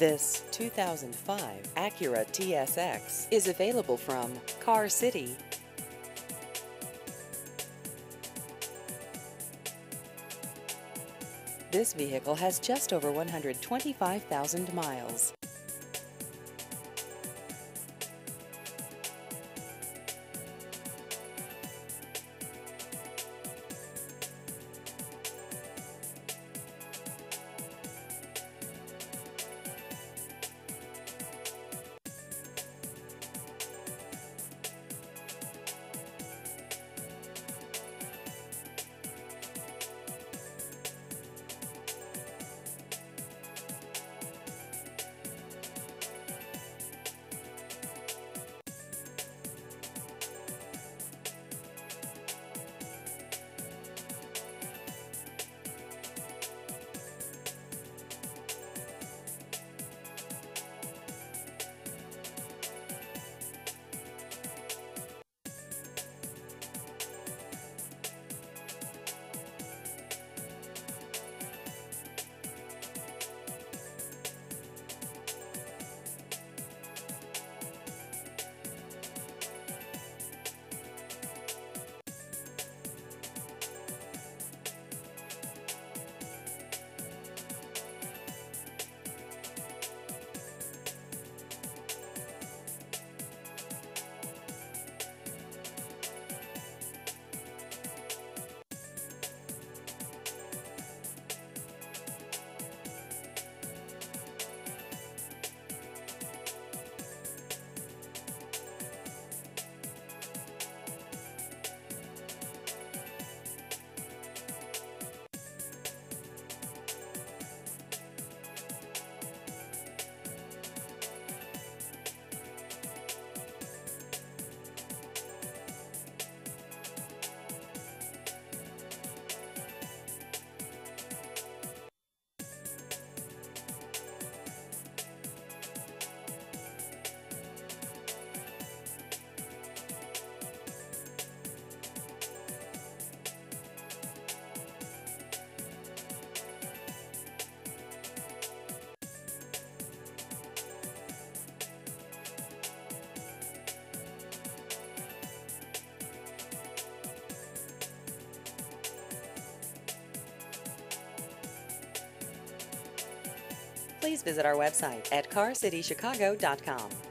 This 2005 Acura TSX is available from Car City. This vehicle has just over 125,000 miles. Please visit our website at carcitychicago.com.